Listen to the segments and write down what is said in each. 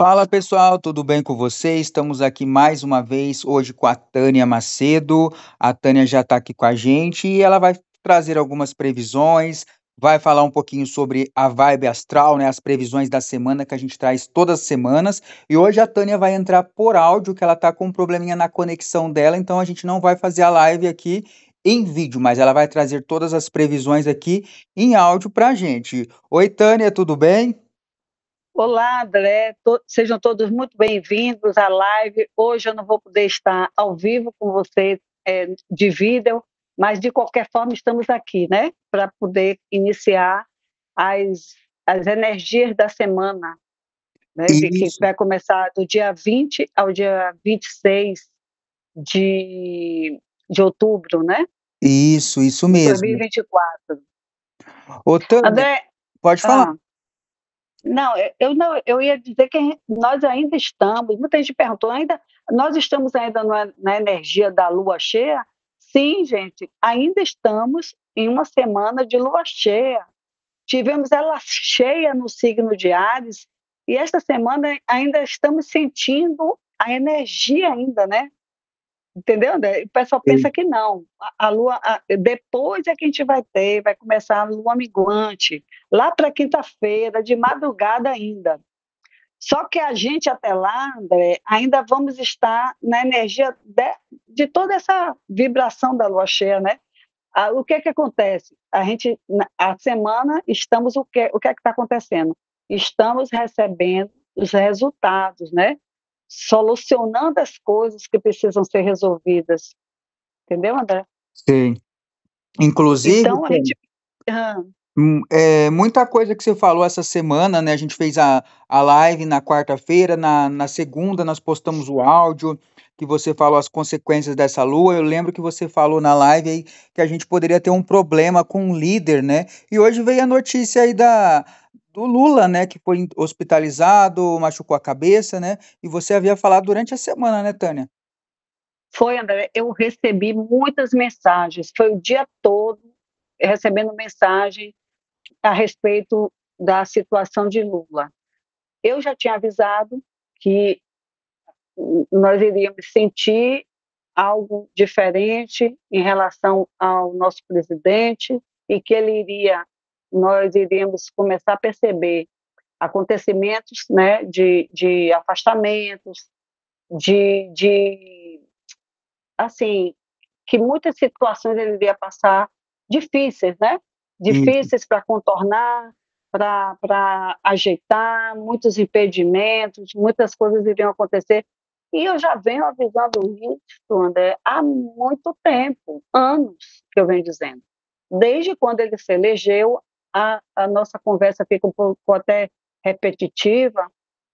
Fala pessoal, tudo bem com vocês? Estamos aqui mais uma vez hoje com a Tânia Macedo. A Tânia já está aqui com a gente e ela vai trazer algumas previsões, vai falar um pouquinho sobre a vibe astral, né, as previsões da semana que a gente traz todas as semanas. E hoje a Tânia vai entrar por áudio, que ela está com um probleminha na conexão dela, então a gente não vai fazer a live aqui em vídeo, mas ela vai trazer todas as previsões aqui em áudio para a gente. Oi, Tânia, tudo bem? Olá, André, to sejam todos muito bem-vindos à live. Hoje eu não vou poder estar ao vivo com vocês é, de vídeo, mas de qualquer forma estamos aqui, né, para poder iniciar as, as energias da semana, né, que vai começar do dia 20 ao dia 26 de, de outubro, né? Isso, isso mesmo. 2024. Ô, Tânia, André, pode falar. Ah, não, eu não, eu ia dizer que nós ainda estamos, muita gente perguntou, ainda nós estamos ainda na, na energia da lua cheia? Sim, gente, ainda estamos em uma semana de lua cheia. Tivemos ela cheia no signo de Ares e esta semana ainda estamos sentindo a energia ainda, né? Entendeu? O pessoal pensa Sim. que não. A, a lua, a, depois é que a gente vai ter, vai começar a lua minguante, lá para quinta-feira, de madrugada ainda. Só que a gente até lá, André, ainda vamos estar na energia de, de toda essa vibração da lua cheia, né? Ah, o que é que acontece? A gente, a semana, estamos o que, o que é que está acontecendo? Estamos recebendo os resultados, né? Solucionando as coisas que precisam ser resolvidas. Entendeu, André? Sim. Inclusive. Então, a gente. Hum, é, muita coisa que você falou essa semana, né? A gente fez a, a live na quarta-feira, na, na segunda nós postamos o áudio que você falou as consequências dessa lua. Eu lembro que você falou na live aí que a gente poderia ter um problema com um líder, né? E hoje veio a notícia aí da, do Lula, né, que foi hospitalizado, machucou a cabeça, né? E você havia falado durante a semana, né, Tânia? Foi, André. Eu recebi muitas mensagens. Foi o dia todo recebendo mensagem a respeito da situação de Lula. Eu já tinha avisado que nós iríamos sentir algo diferente em relação ao nosso presidente e que ele iria nós iríamos começar a perceber acontecimentos né, de, de afastamentos, de, de, assim, que muitas situações ele iria passar difíceis, né? Difíceis para contornar, para ajeitar, muitos impedimentos, muitas coisas iriam acontecer. E eu já venho avisando isso, André, há muito tempo, anos que eu venho dizendo. Desde quando ele se elegeu, a, a nossa conversa fica um pouco até repetitiva,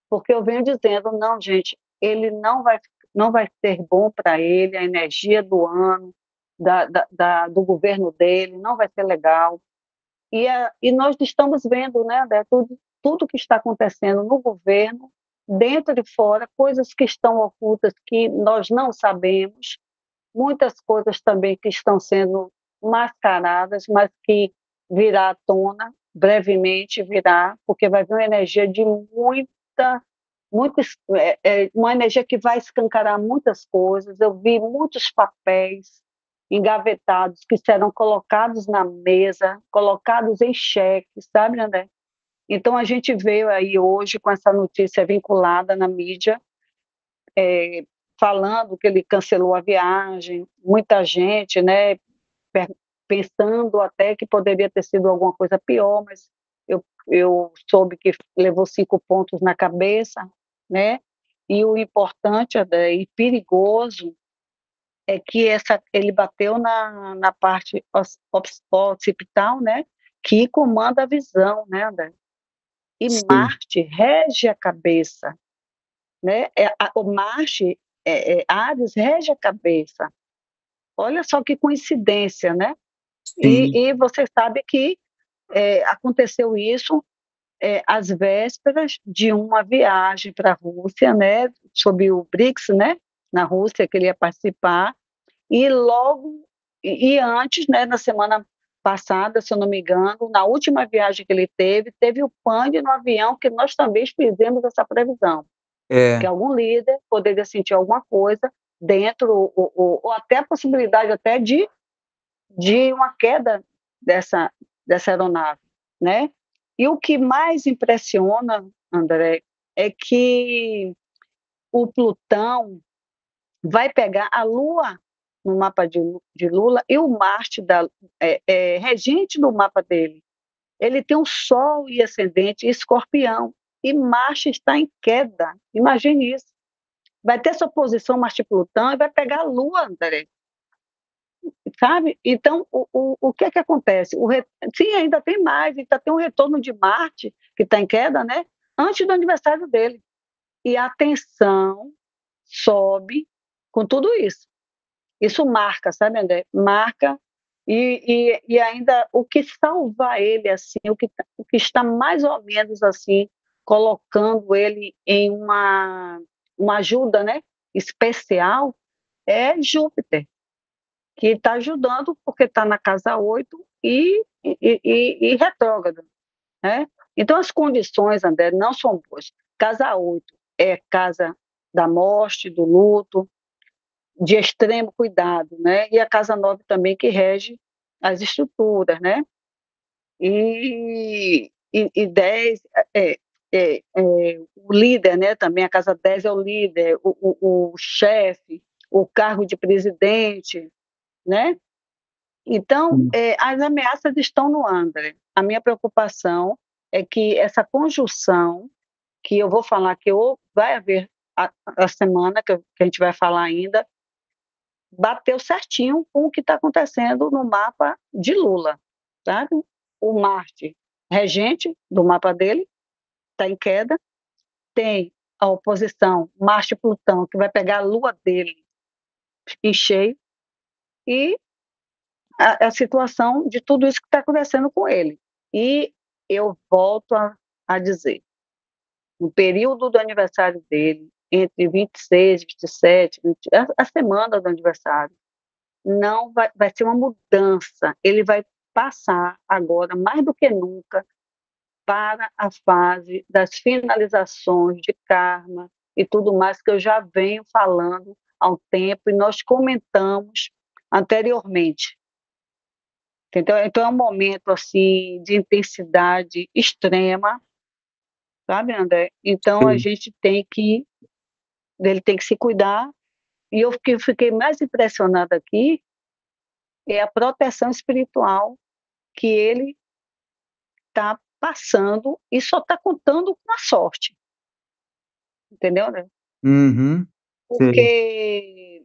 porque eu venho dizendo, não, gente, ele não vai, não vai ser bom para ele, a energia do ano, da, da, da, do governo dele, não vai ser legal. E, a, e nós estamos vendo, né, André, tudo, tudo que está acontecendo no governo, dentro e fora, coisas que estão ocultas que nós não sabemos, muitas coisas também que estão sendo mascaradas, mas que virá à tona, brevemente virá, porque vai vir uma energia de muita, muito, é, é, uma energia que vai escancarar muitas coisas. Eu vi muitos papéis engavetados que serão colocados na mesa, colocados em xeque, sabe, André? Então a gente veio aí hoje com essa notícia vinculada na mídia, é, falando que ele cancelou a viagem, muita gente, né, pensando até que poderia ter sido alguma coisa pior, mas eu, eu soube que levou cinco pontos na cabeça, né? E o importante e perigoso é que essa, ele bateu na, na parte occipital, né? Que comanda a visão, né, André? E Sim. Marte rege a cabeça, né? É, a, o Marte, é, é, Ares rege a cabeça. Olha só que coincidência, né? E, e, você sabe que é, aconteceu isso é, às vésperas de uma viagem para a Rússia, né, sob o BRICS, né, na Rússia, que ele ia participar, e logo, e, e antes, né, na semana passada, se eu não me engano, na última viagem que ele teve, teve o pane no avião, que nós também fizemos essa previsão. É. Que algum líder poderia sentir alguma coisa dentro, ou, ou, ou, até a possibilidade até de, de uma queda dessa, dessa aeronave, né? E o que mais impressiona, André, é que o Plutão vai pegar a Lua no mapa de, de Lula e o Marte da, é, é, regente do mapa dele. Ele tem um Sol e ascendente escorpião e Marte está em queda. Imagine isso. Vai ter sua posição Marte-Plutão e vai pegar a Lua, André. Sabe? Então, o, o, o que é que acontece? O re... Sim, ainda tem mais, ainda tem um retorno de Marte, que está em queda, né? Antes do aniversário dele. E a tensão sobe com tudo isso. Isso marca, sabe, André? Marca e, e, e, ainda o que salva ele, assim, o que, o que está mais ou menos assim, colocando ele em uma, uma ajuda né, especial, é Júpiter, que está ajudando porque está na casa 8 e, e, e, e retrógrado. Né? Então, as condições, André, não são boas. Casa 8 é casa da morte, do luto, de extremo cuidado, né? E a casa 9 também que rege as estruturas, né? E, e, e 10 é, é, é, o líder, né? Também a casa 10 é o líder, o, o, o chefe, o cargo de presidente, né? Então, é, as ameaças estão no André. A minha preocupação é que essa conjunção, que eu vou falar que vai haver a, a semana, que, que a gente vai falar ainda, bateu certinho com o que está acontecendo no mapa de Lula, sabe? O Marte, regente do mapa dele, está em queda, tem a oposição Marte-Plutão, que vai pegar a lua dele em cheio, e a, a situação de tudo isso que está acontecendo com ele. E eu volto a, a dizer, no período do aniversário dele, entre 26, 27, 20, a, a semana do aniversário. Não vai, vai ser uma mudança. Ele vai passar agora, mais do que nunca, para a fase das finalizações de karma e tudo mais que eu já venho falando há um tempo e nós comentamos anteriormente. Entendeu? Então é um momento assim de intensidade extrema, sabe, André? Então Sim. a gente tem que ele tem que se cuidar. E eu que fiquei mais impressionada aqui é a proteção espiritual que ele está passando e só está contando com a sorte. Entendeu, né? Uhum, Porque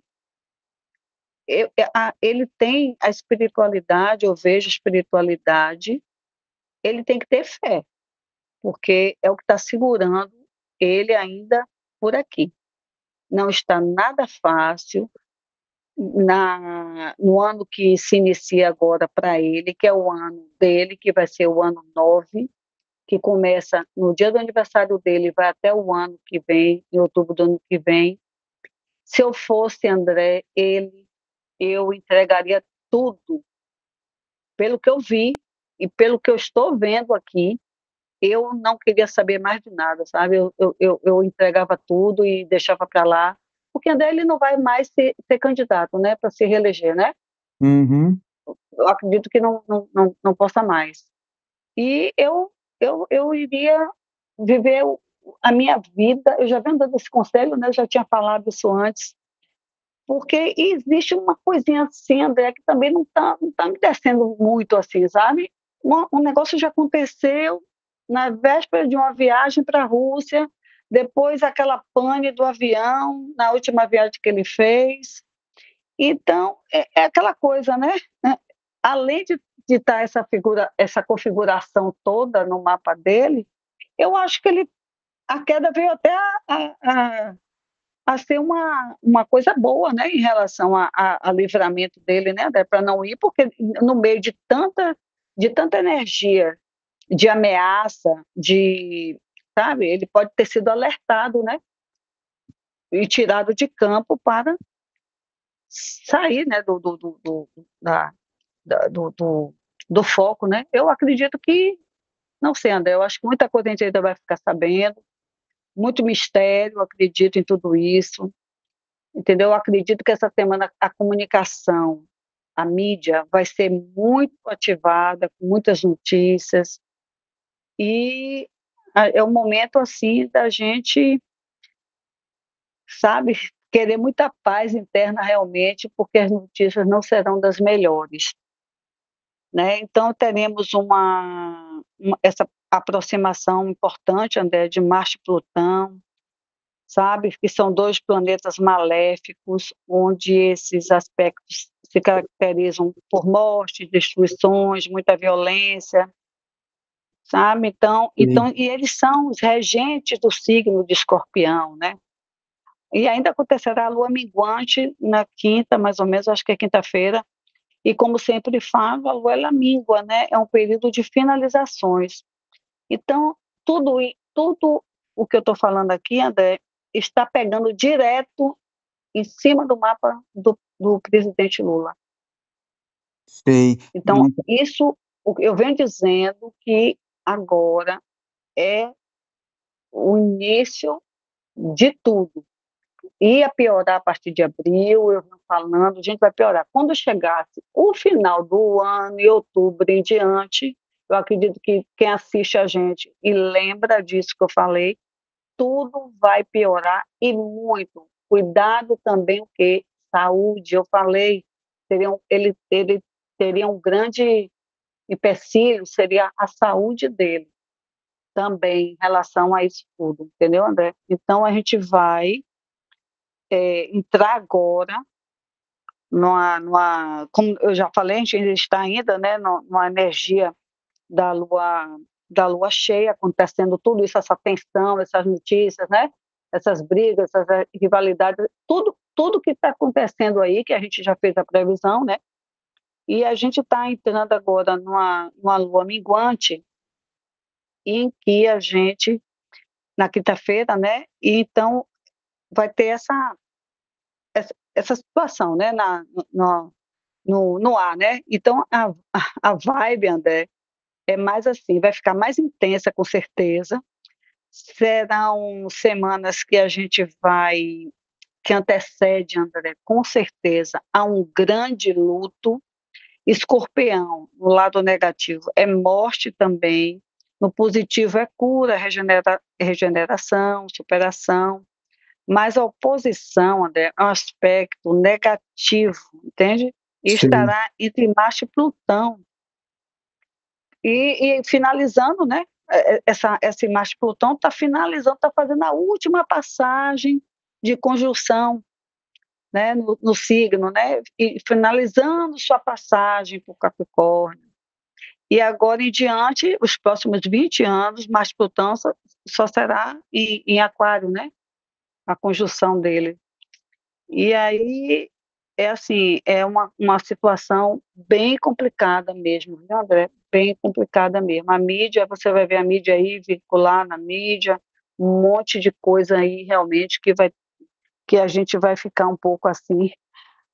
eu, a, ele tem a espiritualidade, eu vejo a espiritualidade, ele tem que ter fé, porque é o que está segurando ele ainda por aqui não está nada fácil na, no ano que se inicia agora para ele, que é o ano dele, que vai ser o ano 9, que começa no dia do aniversário dele, vai até o ano que vem, em outubro do ano que vem. Se eu fosse André, ele, eu entregaria tudo, pelo que eu vi e pelo que eu estou vendo aqui, eu não queria saber mais de nada, sabe? Eu, eu, eu, entregava tudo e deixava para lá, porque André ele não vai mais ser, ser candidato, né, para se reeleger, né? Uhum. Eu acredito que não, não, não, não possa mais. E eu, eu, eu iria viver a minha vida, eu já venho dando esse conselho, né, eu já tinha falado isso antes, porque existe uma coisinha assim, André, que também não está não tá me descendo muito assim, sabe? Um, um negócio já aconteceu, na véspera de uma viagem para a Rússia, depois aquela pane do avião, na última viagem que ele fez. Então, é, é aquela coisa, né? É, além de estar tá essa, figura, essa configuração toda no mapa dele, eu acho que ele, a queda veio até a, a, a, a ser uma, uma coisa boa, né, em relação ao livramento dele, né, para não ir, porque no meio de tanta, de tanta energia de ameaça, de, sabe, ele pode ter sido alertado, né? E tirado de campo para sair, né, do, do, do, do da, do, do, do, foco, né? Eu acredito que, não sei, André, eu acho que muita coisa a gente ainda vai ficar sabendo, muito mistério, acredito em tudo isso, entendeu? Eu acredito que essa semana a comunicação, a mídia vai ser muito ativada, com muitas notícias, e é o momento, assim, da gente, sabe, querer muita paz interna realmente, porque as notícias não serão das melhores. Né? Então, teremos uma essa aproximação importante, André, de Marte e Plutão, sabe? Que são dois planetas maléficos, onde esses aspectos se caracterizam por morte, destruições, muita violência, sabe? Então, então e eles são os regentes do signo de Escorpião, né? E ainda acontecerá a lua minguante na quinta, mais ou menos, acho que é quinta-feira. E como sempre falo, a lua ela mingua, né? É um período de finalizações. Então, tudo, tudo o que eu estou falando aqui, André, está pegando direto em cima do mapa do, do presidente Lula. Sei. Então, isso, eu venho dizendo que agora é o início de tudo. Ia piorar a partir de abril, eu falando, a gente vai piorar. Quando chegasse o final do ano, em outubro em diante, eu acredito que quem assiste a gente e lembra disso que eu falei, tudo vai piorar e muito. Cuidado também o que saúde, eu falei, seria um, ele, ele teria um grande empecilho, seria a saúde dele também em relação a isso tudo, entendeu, André? Então a gente vai é, entrar agora numa, numa, como eu já falei, a gente está ainda, né, numa energia da lua da lua cheia, acontecendo tudo isso, essa tensão, essas notícias, né? Essas brigas, essas rivalidades, tudo, tudo que está acontecendo aí, que a gente já fez a previsão, né? E a gente está entrando agora numa, numa lua minguante, em que a gente, na quinta-feira, né? E então vai ter essa, essa, situação, né? Na, no, no, no ar, né? Então a, a vibe, André, é mais assim, vai ficar mais intensa com certeza. Serão semanas que a gente vai, que antecede, André, com certeza, a um grande luto. Escorpião, no lado negativo, é morte também. No positivo é cura, regenera, regeneração, superação. Mas a oposição, André, é um aspecto negativo, entende? E estará entre Marte e Plutão. E, e finalizando, né? É, é, essa, essa imagem de Plutão está finalizando, está fazendo a última passagem de conjunção né, no, no, signo, né, e finalizando sua passagem o Capricórnio. E agora em diante, os próximos 20 anos, Marte Plutão só, só será em, em, Aquário, né, a conjunção dele. E aí, é assim, é uma, uma situação bem complicada mesmo, né, André? bem complicada mesmo. A mídia, você vai ver a mídia aí vincular na mídia, um monte de coisa aí realmente que vai que a gente vai ficar um pouco assim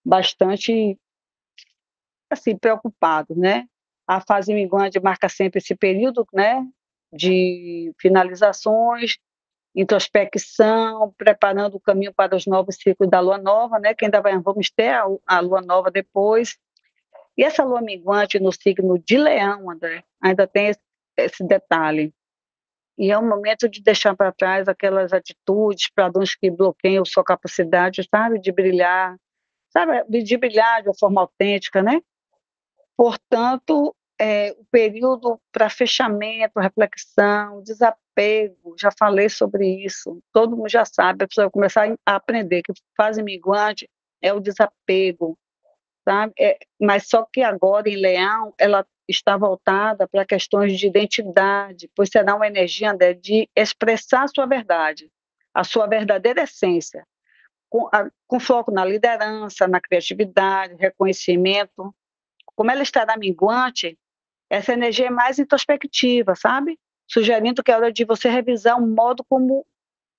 bastante assim preocupado, né? A fase minguante marca sempre esse período, né, de finalizações, introspecção, preparando o caminho para os novos ciclos da lua nova, né? Que ainda vai, vamos ter a, a lua nova depois, e essa lua minguante no signo de leão, André, ainda tem esse, esse detalhe. E é o momento de deixar para trás aquelas atitudes, padrões que bloqueiam sua capacidade, sabe, de brilhar, sabe, de brilhar de uma forma autêntica, né? Portanto, é, o período para fechamento, reflexão, desapego, já falei sobre isso, todo mundo já sabe, a pessoa vai começar a aprender que fase minguante é o desapego, sabe? É, mas só que agora em Leão ela está voltada para questões de identidade, pois será uma energia André, de expressar a sua verdade, a sua verdadeira essência, com, a, com foco na liderança, na criatividade, reconhecimento. Como ela estará minguante, essa energia é mais introspectiva, sabe? Sugerindo que é hora de você revisar o modo como,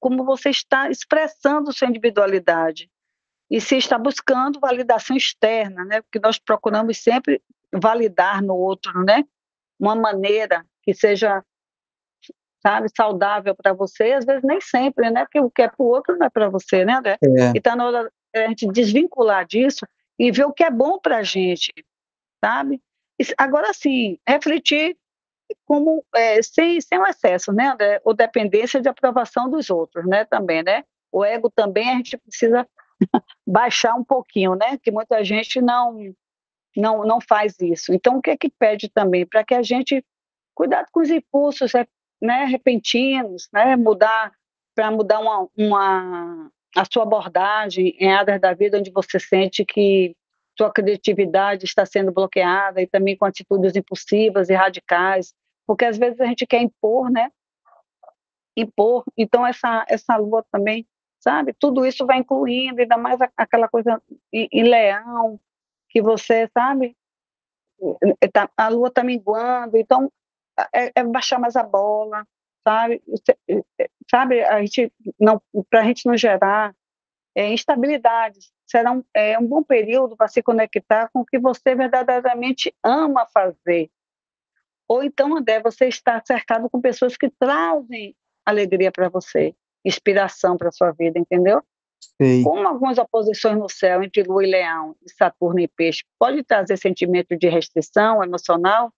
como você está expressando sua individualidade e se está buscando validação externa, né? Porque nós procuramos sempre validar no outro, né? Uma maneira que seja sabe, saudável para você, às vezes nem sempre, né? Porque o que é para o outro não é para você, né, André? É. E está na hora a gente desvincular disso e ver o que é bom para a gente, sabe? Agora sim, refletir como é, sem, sem o excesso, né, André? Ou dependência de aprovação dos outros, né? Também, né? O ego também a gente precisa baixar um pouquinho, né? Que muita gente não não não faz isso. Então, o que é que pede também para que a gente cuidado com os impulsos, né, repentinos, né? Mudar para mudar uma, uma a sua abordagem em áreas da vida onde você sente que sua criatividade está sendo bloqueada e também com atitudes impulsivas e radicais, porque às vezes a gente quer impor, né? Impor. Então essa essa lua também, sabe? Tudo isso vai incluindo, ainda mais aquela coisa em, em leão que você, sabe? Tá, a lua está minguando, então é, é baixar mais a bola, sabe? Sabe, a gente não, para a gente não gerar é, instabilidades. Será um, é, um bom período para se conectar com o que você verdadeiramente ama fazer. Ou então, André, você está cercado com pessoas que trazem alegria para você, inspiração para sua vida, entendeu? Sim. Como algumas oposições no céu entre Lua e Leão, e Saturno e Peixe, pode trazer sentimento de restrição emocional,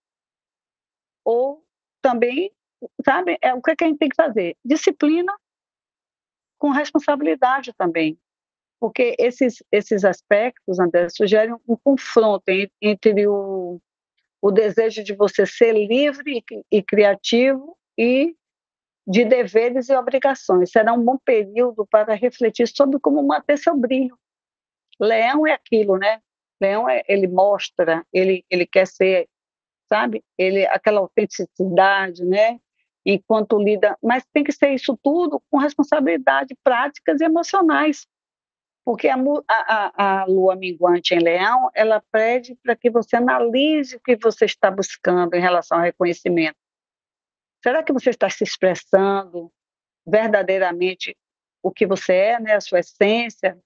ou também sabe? É o que, que a gente tem que fazer? Disciplina com responsabilidade também, porque esses esses aspectos, André, sugerem um confronto entre o, o desejo de você ser livre e, e criativo e de deveres e obrigações. Será um bom período para refletir sobre como manter seu brilho. Leão é aquilo, né? Leão é, ele mostra, ele ele quer ser, sabe? Ele aquela autenticidade, né? Enquanto lida, mas tem que ser isso tudo com responsabilidade, práticas e emocionais, porque a, a, a lua minguante em leão, ela pede para que você analise o que você está buscando em relação ao reconhecimento. Será que você está se expressando verdadeiramente o que você é, né, a sua essência?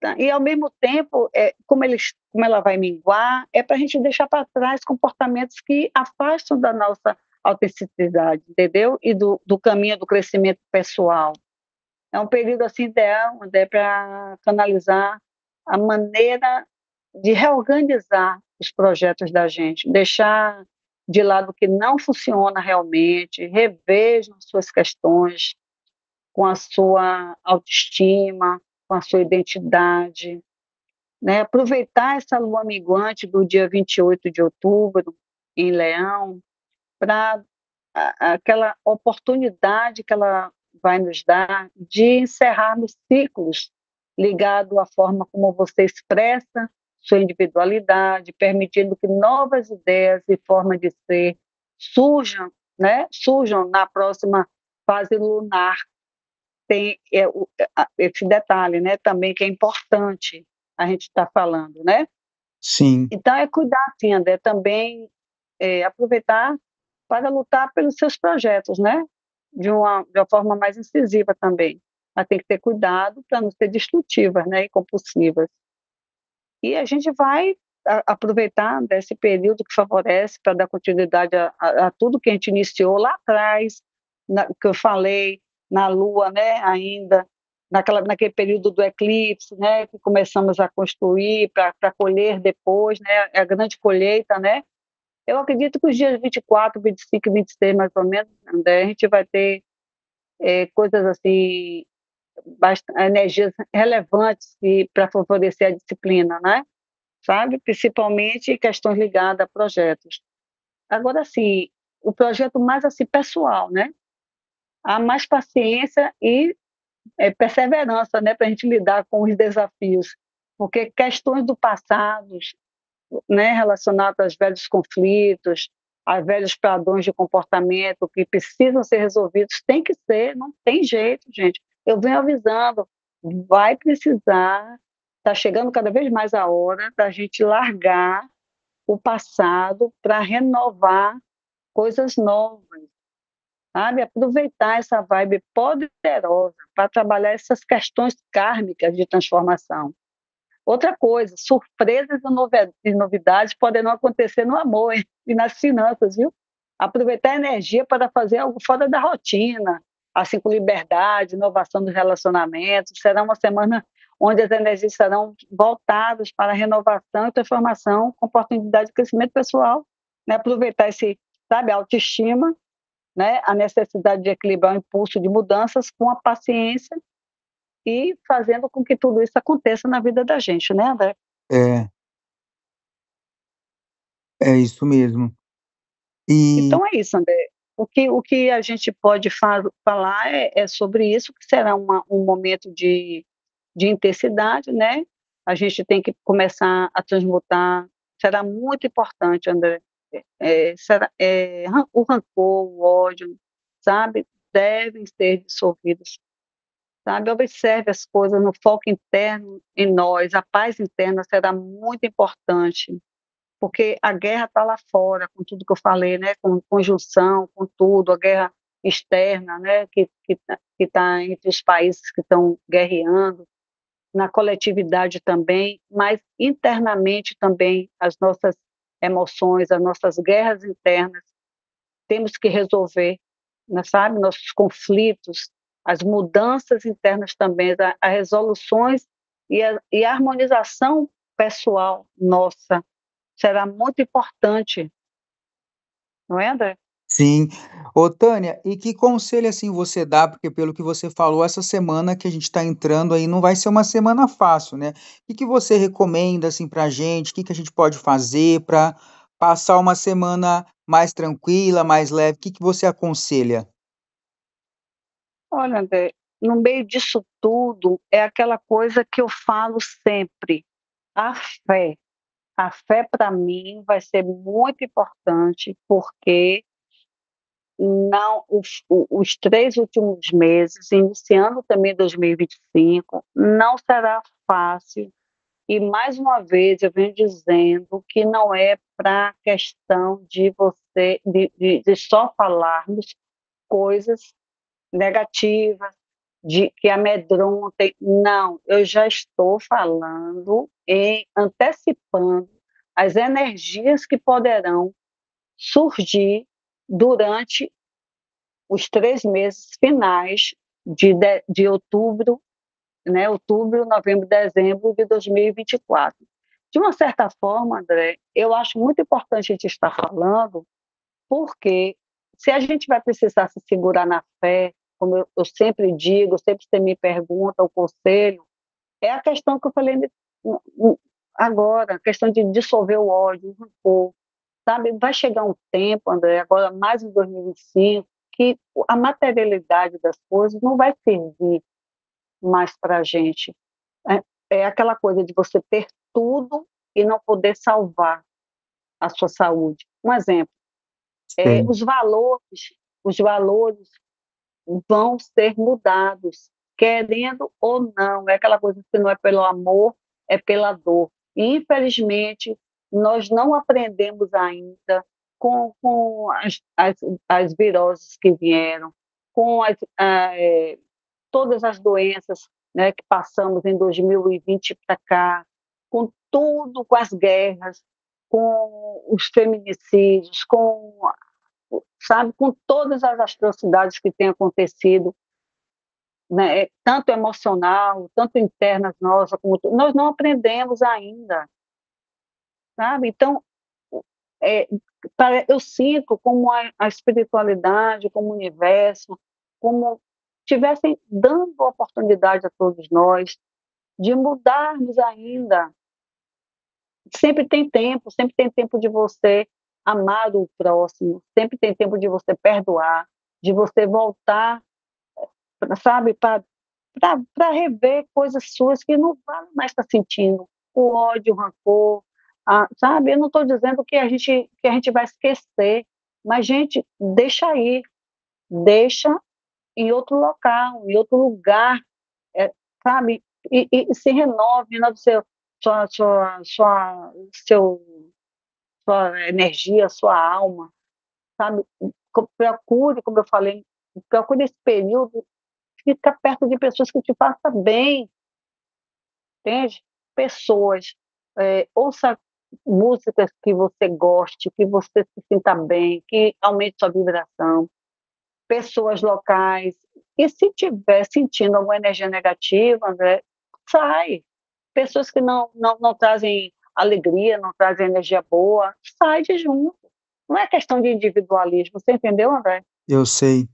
Tá? E, ao mesmo tempo, é, como, ele, como ela vai minguar, é para a gente deixar para trás comportamentos que afastam da nossa autenticidade, entendeu? E do, do caminho do crescimento pessoal. É um período assim ideal, é para canalizar a maneira de reorganizar os projetos da gente, deixar de lado o que não funciona realmente, revejam suas questões com a sua autoestima, com a sua identidade, né? aproveitar essa lua minguante do dia 28 de outubro em Leão para aquela oportunidade que ela vai nos dar de encerrarmos ciclos ligado à forma como você expressa sua individualidade, permitindo que novas ideias e formas de ser surjam, né? Surjam na próxima fase lunar. Tem é, esse detalhe, né? Também que é importante a gente estar tá falando, né? Sim. Então é cuidar, sim, André, também é, aproveitar para lutar pelos seus projetos, né? De uma, de uma forma mais incisiva também. Mas tem que ter cuidado para não ser destrutivas, né? E compulsivas. E a gente vai aproveitar desse período que favorece para dar continuidade a, a, a, tudo que a gente iniciou lá atrás, na, que eu falei, na Lua, né? Ainda naquela, naquele período do eclipse, né? Que começamos a construir para colher depois, né? A grande colheita, né? Eu acredito que os dias 24, 25 e 26, mais ou menos, a gente vai ter é, coisas assim, bastante, energias relevantes para favorecer a disciplina, né? Sabe? Principalmente questões ligadas a projetos. Agora, sim, o projeto mais assim pessoal, né? Há mais paciência e é, perseverança, né, para a gente lidar com os desafios, porque questões do passado, né, relacionado aos velhos conflitos, a velhos padrões de comportamento que precisam ser resolvidos, tem que ser, não tem jeito, gente. Eu venho avisando, vai precisar, está chegando cada vez mais a hora da gente largar o passado para renovar coisas novas, sabe? Aproveitar essa vibe poderosa para trabalhar essas questões kármicas de transformação. Outra coisa, surpresas e novidades podem não acontecer no amor e nas finanças, viu? aproveitar a energia para fazer algo fora da rotina, assim com liberdade, inovação dos relacionamentos. Será uma semana onde as energias serão voltadas para a renovação e transformação com oportunidade de crescimento pessoal, né? aproveitar esse, sabe, autoestima, né? a necessidade de equilibrar o impulso de mudanças com a paciência e fazendo com que tudo isso aconteça na vida da gente, né, André? É. É isso mesmo. E Então é isso, André. O que, o que a gente pode fa falar é, é, sobre isso, que será uma, um momento de, de intensidade, né? A gente tem que começar a transmutar. Será muito importante, André. É, será, é, o rancor, o ódio, sabe? Devem ser dissolvidos sabe? Observe as coisas no foco interno em nós. A paz interna será muito importante, porque a guerra está lá fora, com tudo que eu falei, né? Com conjunção, com tudo, a guerra externa, né? Que que está entre os países que estão guerreando, na coletividade também, mas internamente também as nossas emoções, as nossas guerras internas, temos que resolver, né, sabe? Nossos conflitos, as mudanças internas também, as resoluções e a, e a harmonização pessoal nossa será muito importante. Não é, André? Sim. Ô, Tânia, e que conselho, assim, você dá, porque pelo que você falou, essa semana que a gente está entrando aí não vai ser uma semana fácil, né? O que que você recomenda, assim, pra gente? O que que a gente pode fazer para passar uma semana mais tranquila, mais leve? O que que você aconselha? Olha, André, no meio disso tudo, é aquela coisa que eu falo sempre, a fé. A fé para mim vai ser muito importante, porque não os, os três últimos meses, iniciando também 2025, não será fácil. E mais uma vez eu venho dizendo que não é para questão de você de, de, de só falarmos coisas negativas, de que amedrontem. Não, eu já estou falando em antecipando as energias que poderão surgir durante os três meses finais de, de, de outubro, né, outubro, novembro, dezembro de 2024. De uma certa forma, André, eu acho muito importante a gente estar falando, porque se a gente vai precisar se segurar na fé, como eu, eu sempre digo, sempre você me pergunta o conselho, é a questão que eu falei agora, a questão de dissolver o ódio, o rancor, sabe? Vai chegar um tempo, André, agora mais em 2025, que a materialidade das coisas não vai servir mais para a gente. É, é aquela coisa de você ter tudo e não poder salvar a sua saúde. Um exemplo, é, os valores, os valores vão ser mudados, querendo ou não. É aquela coisa que não é pelo amor, é pela dor. E, infelizmente, nós não aprendemos ainda com, com as, as, as viroses que vieram, com as, é, todas as doenças né, que passamos em 2020 para cá, com tudo, com as guerras, com os feminicídios, com sabe, com todas as atrocidades que têm acontecido, né, tanto emocional, tanto internas nossas, como nós não aprendemos ainda, sabe? Então, é, eu sinto como a, a espiritualidade, como o universo, como tivessem dando oportunidade a todos nós de mudarmos ainda. Sempre tem tempo, sempre tem tempo de você amar o próximo, sempre tem tempo de você perdoar, de você voltar, sabe, para rever coisas suas que não vale mais estar sentindo, o ódio, o rancor, a, sabe? Eu não estou dizendo que a gente que a gente vai esquecer, mas gente, deixa aí, deixa em outro local, em outro lugar, é, sabe? E, e, se renove, renove seu, sua, sua, sua, seu sua energia, sua alma, sabe? Procure, como eu falei, procure esse período, ficar perto de pessoas que te façam bem, entende? Pessoas, é, ouça músicas que você goste, que você se sinta bem, que aumente sua vibração, pessoas locais. E se tiver sentindo alguma energia negativa, André, sai. Pessoas que não, não, não trazem alegria, não trazem energia boa, sai de junto. Não é questão de individualismo, você entendeu, André? Eu sei.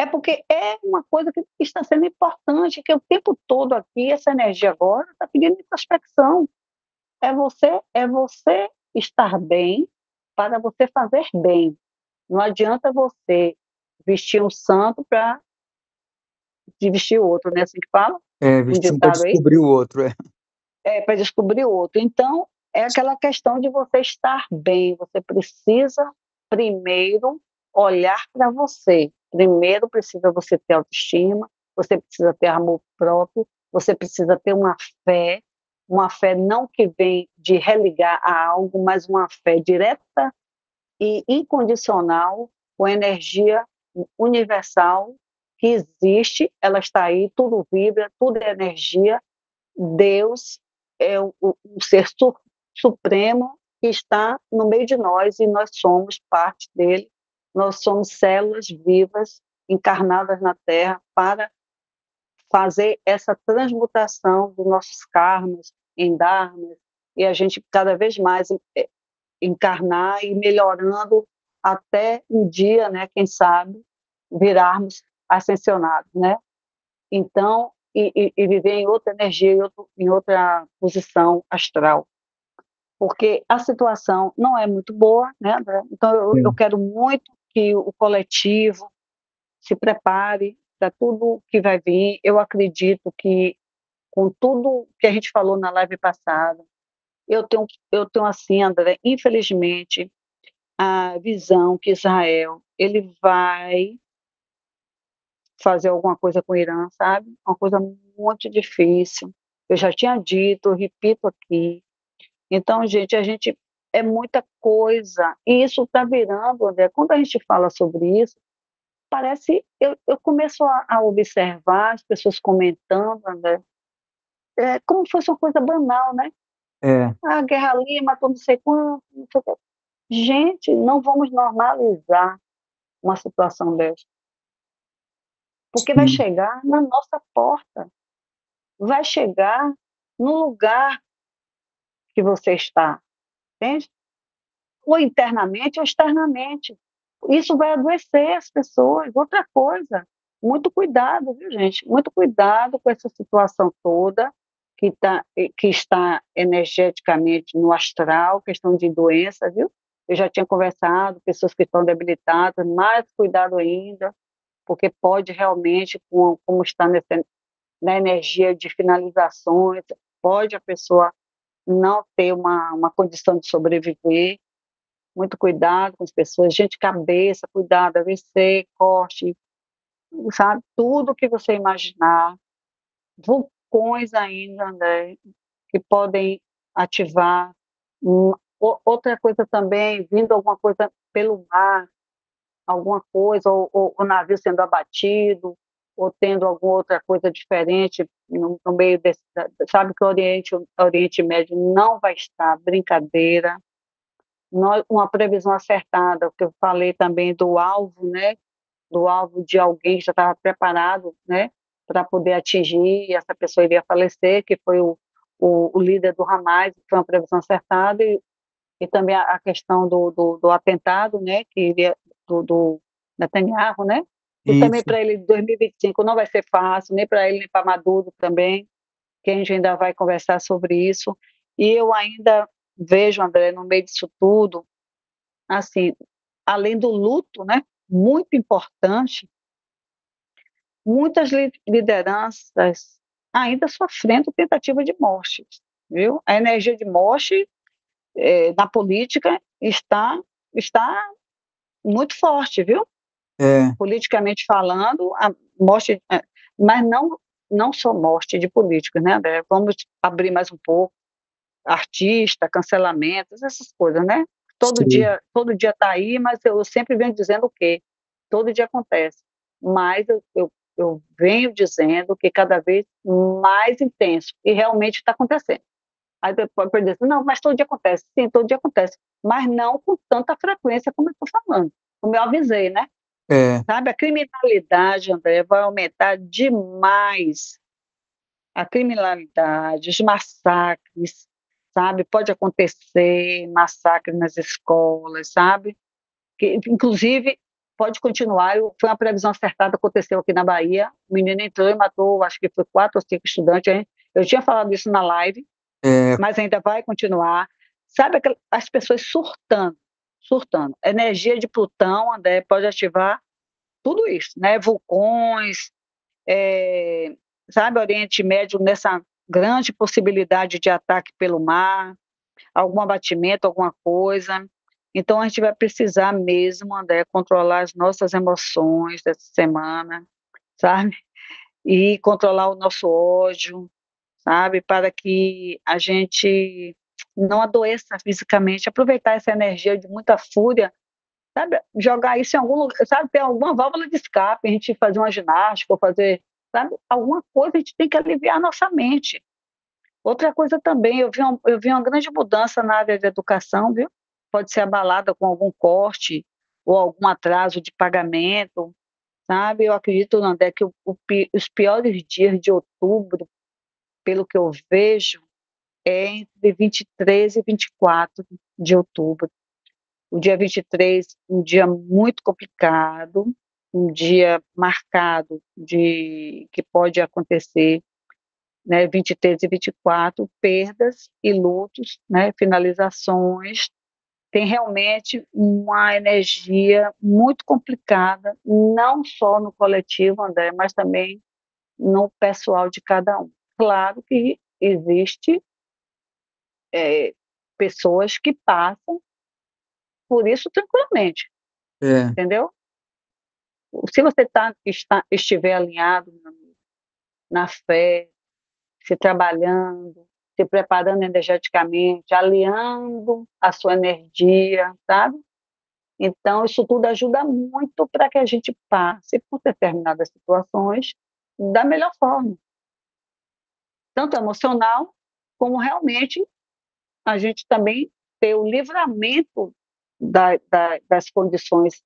É porque é uma coisa que está sendo importante, que o tempo todo aqui, essa energia agora está pedindo introspecção. É você, é você estar bem para você fazer bem. Não adianta você vestir um santo para vestir o outro, né? Assim que fala? É, vestir um para descobrir o outro, é. É, para descobrir outro. Então, é aquela questão de você estar bem. Você precisa primeiro olhar para você. Primeiro precisa você ter autoestima, você precisa ter amor próprio, você precisa ter uma fé, uma fé não que vem de religar a algo, mas uma fé direta e incondicional, com energia universal que existe, ela está aí, tudo vibra, tudo é energia. Deus é o, o ser su, supremo que está no meio de nós e nós somos parte dele. Nós somos células vivas encarnadas na Terra para fazer essa transmutação dos nossos karmas em dharmas e a gente cada vez mais é, encarnar e melhorando até um dia, né, quem sabe, virarmos ascensionados, né? Então, e, e, e viver em outra energia, em, outro, em outra posição astral. Porque a situação não é muito boa, né, André? Então, eu, eu quero muito que o coletivo se prepare para tudo que vai vir. Eu acredito que, com tudo que a gente falou na live passada, eu tenho, eu tenho assim, André, infelizmente, a visão que Israel ele vai fazer alguma coisa com o Irã, sabe? Uma coisa muito difícil. Eu já tinha dito, eu repito aqui. Então, gente, a gente é muita coisa. E isso está virando, André. Quando a gente fala sobre isso, parece. Eu, eu começo a, a observar as pessoas comentando, André, é, como se fosse uma coisa banal, né? É. A guerra ali matou não sei quanto, não sei quanto. Gente, não vamos normalizar uma situação dessa. Porque vai chegar na nossa porta. Vai chegar no lugar que você está. Entende? Ou internamente ou externamente. Isso vai adoecer as pessoas. Outra coisa, muito cuidado, viu, gente? Muito cuidado com essa situação toda que, tá, que está energeticamente no astral, questão de doença, viu? Eu já tinha conversado, pessoas que estão debilitadas, mais cuidado ainda, porque pode realmente, como, como está nessa, na energia de finalizações, pode a pessoa não ter uma, uma condição de sobreviver. Muito cuidado com as pessoas, gente, cabeça, cuidado, AVC, corte, sabe? Tudo que você imaginar. Vulcões ainda, né? Que podem ativar outra coisa também, vindo alguma coisa pelo mar, alguma coisa, ou, ou o navio sendo abatido, ou tendo alguma outra coisa diferente no, no meio desse, sabe que o Oriente, o Oriente Médio não vai estar brincadeira, nós, uma previsão acertada, que eu falei também do alvo, né, do alvo de alguém que já estava preparado, né, para poder atingir, e essa pessoa iria falecer, que foi o, o, o líder do Hamas, foi uma previsão acertada, e e também a, a questão do, do, do, atentado, né, que ele, do, do Netanyahu, né, e Isso. também para ele 2025 não vai ser fácil, nem para ele nem para Maduro também, que a gente ainda vai conversar sobre isso. E eu ainda vejo, André, no meio disso tudo, assim, além do luto, né, muito importante, muitas lideranças ainda sofrendo tentativa de morte, viu? A energia de morte é, na política está, está muito forte, viu? É. Politicamente falando, a morte, é, mas não, não só morte de políticos, né, André? Vamos abrir mais um pouco. Artista, cancelamentos, essas coisas, né? Todo Sim. dia, todo dia está aí, mas eu sempre venho dizendo o quê? Todo dia acontece. Mas eu, eu, eu venho dizendo que cada vez mais intenso, e realmente está acontecendo. Aí dizer, assim, não, mas todo dia acontece. Sim, todo dia acontece. Mas não com tanta frequência como eu estou falando. Como eu avisei, né? É. Sabe, a criminalidade, André, vai aumentar demais. A criminalidade, os massacres, sabe? Pode acontecer massacre nas escolas, sabe? Que, inclusive, pode continuar. Foi uma previsão acertada, aconteceu aqui na Bahia. O menino entrou e matou, acho que foi quatro ou cinco estudantes. Eu tinha falado isso na live, é... mas ainda vai continuar. Sabe as pessoas surtando, surtando. Energia de Plutão, André, pode ativar tudo isso, né? Vulcões, é, sabe, Oriente Médio nessa grande possibilidade de ataque pelo mar, algum abatimento, alguma coisa. Então a gente vai precisar mesmo, André, controlar as nossas emoções dessa semana, sabe? E controlar o nosso ódio, sabe? Para que a gente não adoeça fisicamente, aproveitar essa energia de muita fúria, sabe? Jogar isso em algum lugar, sabe? Ter alguma válvula de escape, a gente fazer uma ginástica, ou fazer, sabe? Alguma coisa a gente tem que aliviar nossa mente. Outra coisa também, eu vi, uma, eu vi uma grande mudança na área de educação, viu? Pode ser abalada com algum corte ou algum atraso de pagamento, sabe? Eu acredito, André, que o, o, os piores dias de outubro, pelo que eu vejo, é entre 23 e 24 de outubro. O dia 23, um dia muito complicado, um dia marcado de que pode acontecer, né, 23 e 24, perdas e lutos, né, finalizações. Tem realmente uma energia muito complicada, não só no coletivo, André, mas também no pessoal de cada um. Claro que existe é, pessoas que passam por isso tranquilamente. É. Entendeu? Se você tá, está, estiver alinhado na fé, se trabalhando, se preparando energeticamente, alinhando a sua energia, sabe? Então, isso tudo ajuda muito para que a gente passe por determinadas situações da melhor forma. Tanto emocional, como realmente a gente também ter o livramento da, da, das condições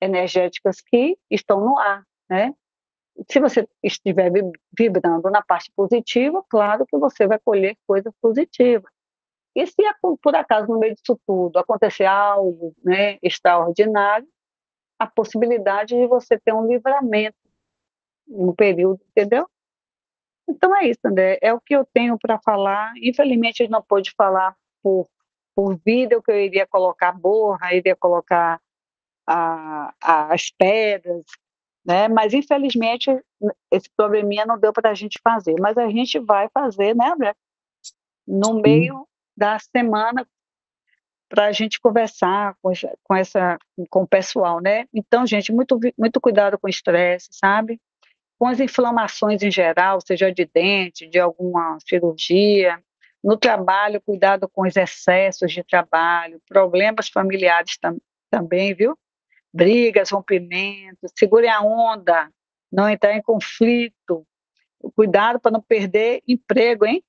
energéticas que estão no ar, né? Se você estiver vibrando na parte positiva, claro que você vai colher coisas positivas. E se por acaso no meio disso tudo acontecer algo, né, extraordinário, a possibilidade de você ter um livramento no período, entendeu? Então é isso, André. É o que eu tenho para falar. Infelizmente, gente não pôde falar por por vídeo que eu iria colocar borra, iria colocar a, a, as pedras, né? Mas infelizmente esse probleminha não deu para a gente fazer, mas a gente vai fazer, né, André? No meio da semana para a gente conversar com, com essa com o pessoal, né? Então, gente, muito muito cuidado com o estresse, sabe? Com as inflamações em geral, seja de dente, de alguma cirurgia, no trabalho, cuidado com os excessos de trabalho, problemas familiares tam também, viu? Brigas, rompimentos, segure a onda, não entrar em conflito, cuidado para não perder emprego, hein?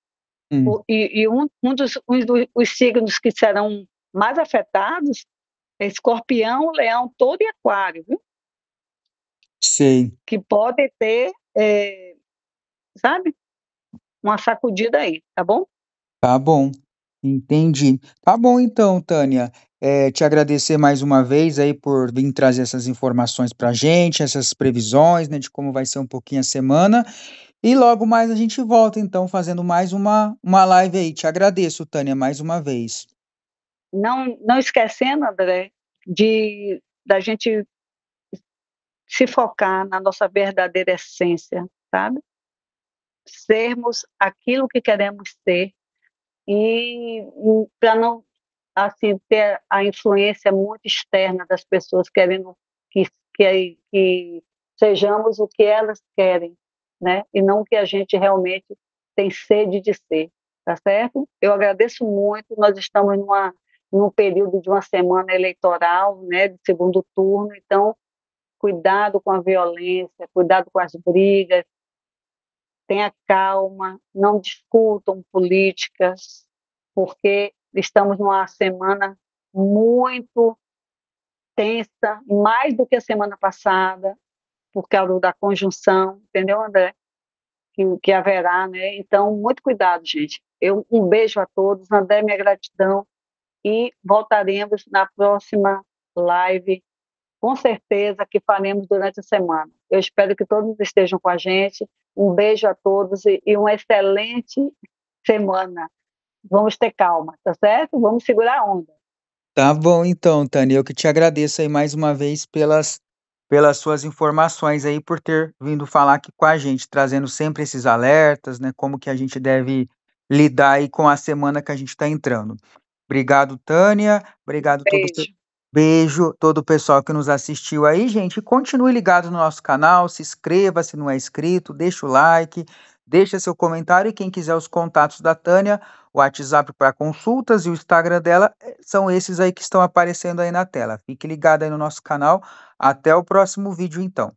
Hum. E, e, um, um, dos, um dos signos que serão mais afetados é escorpião, leão, todo e aquário, viu? Sim. Que podem ter, é, sabe, uma sacudida aí, tá bom? Tá bom, entendi. Tá bom então, Tânia. Eh, te agradecer mais uma vez aí por vir trazer essas informações pra gente, essas previsões, né, de como vai ser um pouquinho a semana. E logo mais a gente volta então fazendo mais uma uma live aí. Te agradeço, Tânia, mais uma vez. Não não esquecendo, André, de da gente se focar na nossa verdadeira essência, sabe? Sermos aquilo que queremos ser e, para não assim ter a influência muito externa das pessoas querendo que, que, que sejamos o que elas querem, né? E não o que a gente realmente tem sede de ser, tá certo? Eu agradeço muito. Nós estamos numa num período de uma semana eleitoral, né, de segundo turno, então cuidado com a violência, cuidado com as brigas, tenha calma, não discutam políticas, porque estamos numa semana muito tensa, mais do que a semana passada, por causa da conjunção, entendeu, André? Que, que haverá, né? Então, muito cuidado, gente. Eu, um beijo a todos, André, minha gratidão, e voltaremos na próxima live, com certeza que faremos durante a semana. Eu espero que todos estejam com a gente. Um beijo a todos e, e uma excelente semana. Vamos ter calma, tá certo? Vamos segurar a onda. Tá bom então, Tânia, eu que te agradeço aí mais uma vez pelas pelas suas informações aí, por ter vindo falar aqui com a gente, trazendo sempre esses alertas, né, como que a gente deve lidar aí com a semana que a gente está entrando. Obrigado, Tânia, obrigado todo Beijo. Beijo todo o pessoal que nos assistiu aí, gente, continue ligado no nosso canal, se inscreva se não é inscrito, deixa o like, deixa seu comentário e quem quiser os contatos da Tânia, o WhatsApp para consultas e o Instagram dela eh, são esses aí que estão aparecendo aí na tela. Fique ligado aí no nosso canal. Até o próximo vídeo, então.